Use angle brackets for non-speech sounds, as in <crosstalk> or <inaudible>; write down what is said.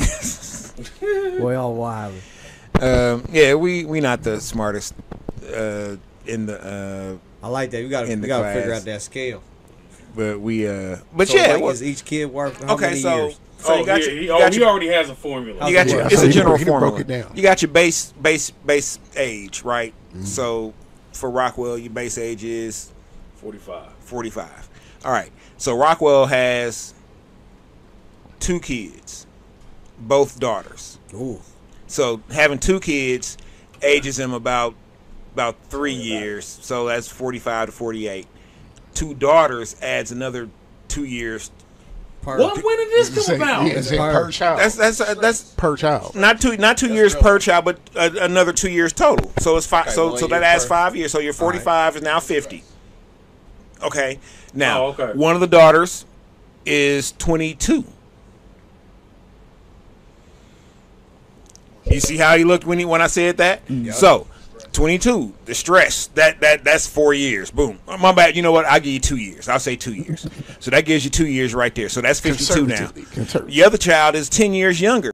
<laughs> Boy, all wild. Um, yeah, we we not the smartest uh, in the, uh, I like that. We got to In we the got to figure out that scale. but we uh, but So, yeah, like, well, is each kid worth how okay. many So years? so oh, you got yeah, your, he, you oh, got he already has a formula. you got Yeah, your so it's a he general broke- he broke it down. You got your base base base age right. So for Rockwell, your base age is 45. 45. All right. So Rockwell has two kids, both daughters. Ooh, So having two kids ages him about about three years. So that's 45 to 48. Two daughters adds another two years. per What? When did this come Say- about? yeah, say Per- per child. That's that's uh, that's per child. not two not two years per child, but uh, another two years total. So it's five. Okay, so so that adds per. five years. So your 45 is now 50. Okay. Now Oh, okay. one of the daughters is 22. You see how he looked when he when I said that? Mm. So, 22, the stress. That that that's 4 years. Boom. My bad. You know what? I'll give you 2 years. I'll say 2 years. So that gives you 2 years right there. So that's 52 now. The other child is 10 years younger.